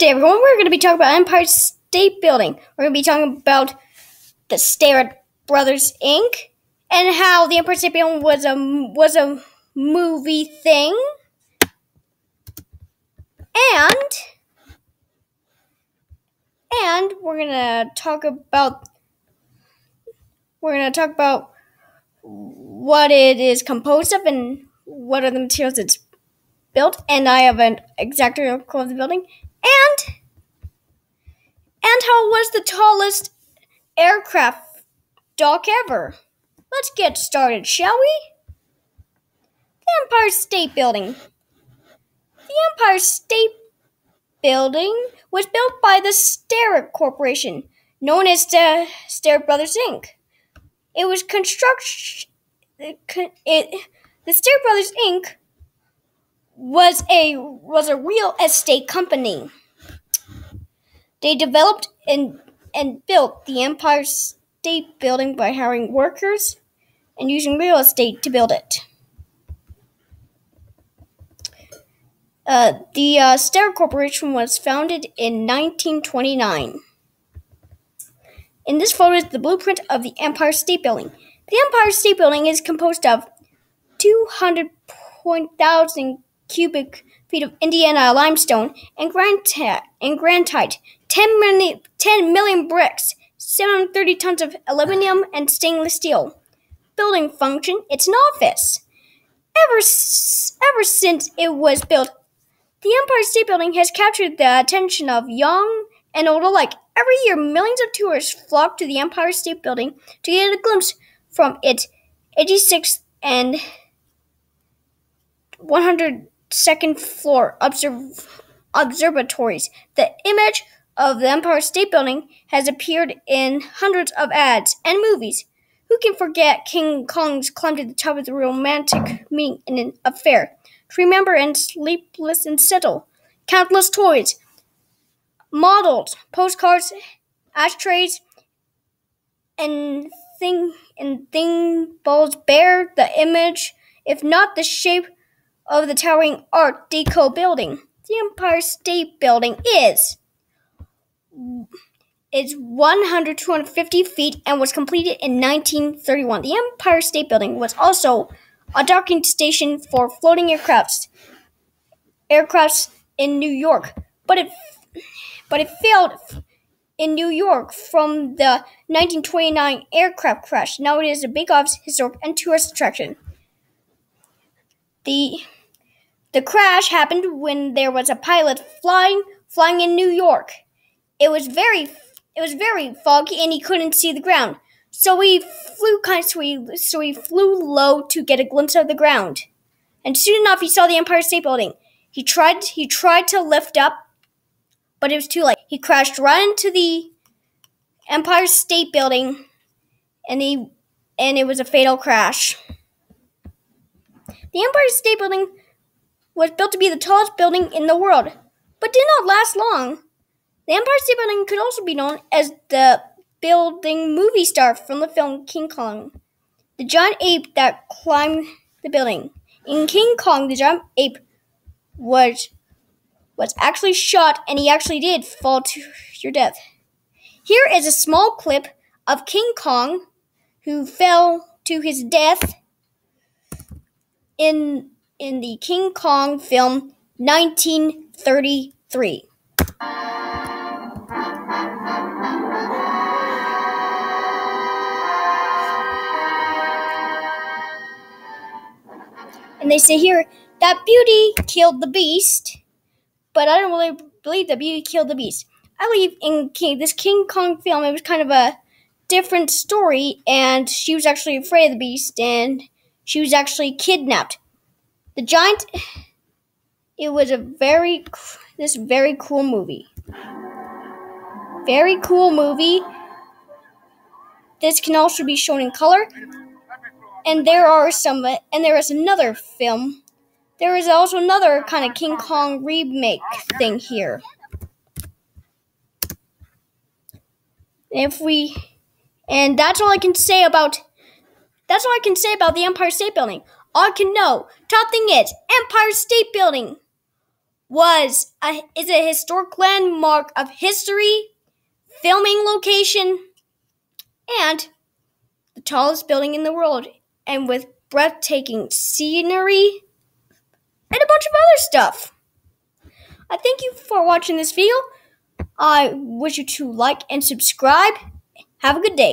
day, everyone. We're going to be talking about Empire State Building. We're going to be talking about the Starrett Brothers Inc. and how the Empire State Building was a was a movie thing, and and we're going to talk about we're going to talk about what it is composed of and what are the materials it's built. And I have an exact article of the building and and how was the tallest aircraft dock ever. Let's get started, shall we? The Empire State Building. The Empire State Building was built by the Starrett Corporation, known as the Starrett Brothers Inc. It was construction. It, the Starrett Brothers Inc was a was a real estate company. They developed and and built the Empire State Building by hiring workers and using real estate to build it. Uh, the uh, Starrett Corporation was founded in 1929. In this photo is the blueprint of the Empire State Building. The Empire State Building is composed of 200,000 cubic feet of Indiana limestone and granite, and granite 10 million, 10 million bricks, 730 tons of aluminum and stainless steel. Building function, it's an office. Ever, ever since it was built, the Empire State Building has captured the attention of young and old alike. Every year, millions of tourists flock to the Empire State Building to get a glimpse from its 86th and 100 second floor observ- observatories. The image of the Empire State Building has appeared in hundreds of ads and movies. Who can forget King Kong's climb to the top of the romantic meeting in an affair? To remember and sleepless and Seattle. Countless toys, models, postcards, ashtrays, and thing and thing balls bear the image, if not the shape of the towering Art Deco building. The Empire State Building is is 100 250 feet and was completed in 1931. The Empire State Building was also a docking station for floating aircrafts aircrafts in New York, but it but it failed in New York from the 1929 aircraft crash. Now it is a big office, historic, and tourist attraction. The the crash happened when there was a pilot flying flying in New York. It was very it was very foggy and he couldn't see the ground. So he flew kind of so he, so he flew low to get a glimpse of the ground. And soon enough he saw the Empire State Building. He tried he tried to lift up, but it was too late. He crashed right into the Empire State Building and he and it was a fatal crash. The Empire State Building was built to be the tallest building in the world, but did not last long. The Empire State Building could also be known as the building movie star from the film King Kong, the giant ape that climbed the building. In King Kong, the giant ape was was actually shot and he actually did fall to your death. Here is a small clip of King Kong who fell to his death in in the King Kong film 1933. And they say here that beauty killed the beast, but I don't really believe that beauty killed the beast. I believe in King, this King Kong film, it was kind of a different story, and she was actually afraid of the beast, and she was actually kidnapped. The Giant. It was a very this very cool movie. Very cool movie. This can also be shown in color. And there are some and there is another film. There is also another kind of King Kong remake thing here. If we and that's all I can say about that's all I can say about the Empire State Building. All I can know. Top thing is Empire State Building was a, is a historic landmark of history, filming location, and the tallest building in the world, and with breathtaking scenery and a bunch of other stuff. I thank you for watching this video. I wish you to like and subscribe. Have a good day.